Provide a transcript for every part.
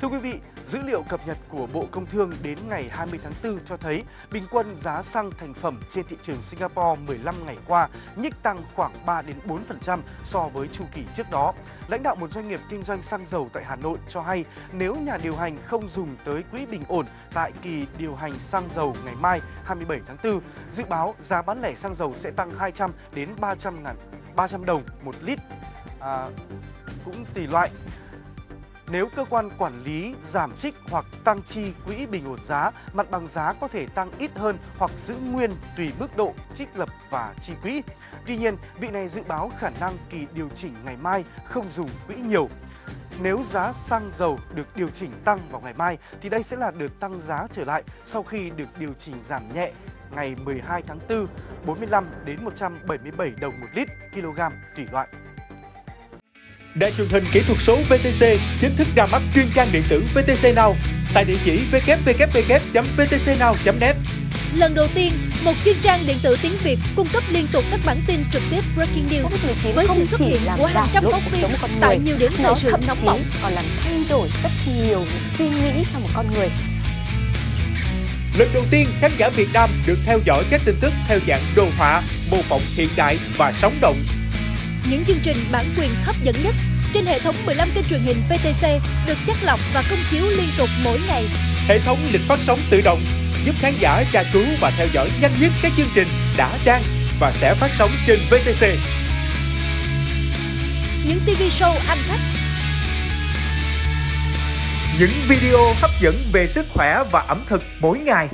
Thưa quý vị, dữ liệu cập nhật của Bộ Công Thương đến ngày 20 tháng 4 cho thấy bình quân giá xăng thành phẩm trên thị trường Singapore 15 ngày qua nhích tăng khoảng 3 đến 4% so với chu kỳ trước đó. Lãnh đạo một doanh nghiệp kinh doanh xăng dầu tại Hà Nội cho hay nếu nhà điều hành không dùng tới quỹ bình ổn tại kỳ điều hành xăng dầu ngày mai 27 tháng 4, dự báo giá bán lẻ xăng dầu sẽ tăng 200 đến 300 ngàn 300 đồng một lít à, cũng tùy loại. Nếu cơ quan quản lý giảm trích hoặc tăng chi quỹ bình ổn giá, mặt bằng giá có thể tăng ít hơn hoặc giữ nguyên tùy mức độ trích lập và chi quỹ. Tuy nhiên, vị này dự báo khả năng kỳ điều chỉnh ngày mai không dùng quỹ nhiều. Nếu giá xăng dầu được điều chỉnh tăng vào ngày mai thì đây sẽ là đợt tăng giá trở lại sau khi được điều chỉnh giảm nhẹ ngày 12 tháng 4, 45 đến 177 đồng một lít kg tùy loại. Đài truyền hình kỹ thuật số VTC chính thức ra mắt chuyên trang điện tử VTC Now tại địa chỉ www.vtcnow.net. Lần đầu tiên, một chuyên trang điện tử tiếng Việt cung cấp liên tục các bản tin trực tiếp breaking news với sự xuất hiện của hàng trăm phóng viên tại nhiều điểm thời sự nóng bỏng còn làm thay đổi rất nhiều suy nghĩ cho một con người. Lần đầu tiên, khán giả Việt Nam được theo dõi các tin tức theo dạng đồ họa, mô phỏng hiện đại và sống động những chương trình bản quyền hấp dẫn nhất trên hệ thống 15 kênh truyền hình VTC được chắc lọc và công chiếu liên tục mỗi ngày. Hệ thống lịch phát sóng tự động giúp khán giả tra cứu và theo dõi nhanh nhất các chương trình đã đang và sẽ phát sóng trên VTC. Những TV show ăn khách những video hấp dẫn về sức khỏe và ẩm thực mỗi ngày.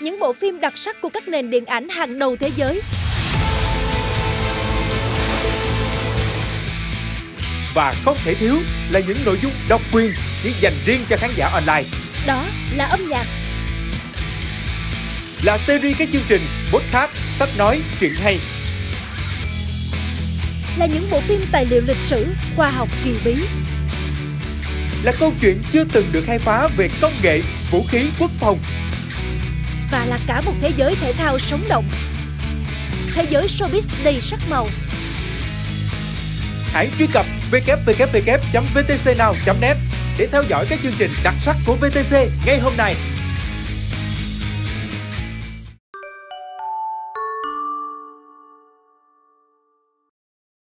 Những bộ phim đặc sắc của các nền điện ảnh hàng đầu thế giới và không thể thiếu là những nội dung độc quyền chỉ dành riêng cho khán giả online. Đó là âm nhạc. Là series các chương trình, podcast, sách nói, truyện hay. Là những bộ phim tài liệu lịch sử, khoa học kỳ bí. Là câu chuyện chưa từng được khai phá về công nghệ, vũ khí, quốc phòng. Và là cả một thế giới thể thao sống động. Thế giới showbiz đầy sắc màu hãy truy cập www.vtcnow.net để theo dõi các chương trình đặc sắc của VTC ngay hôm nay.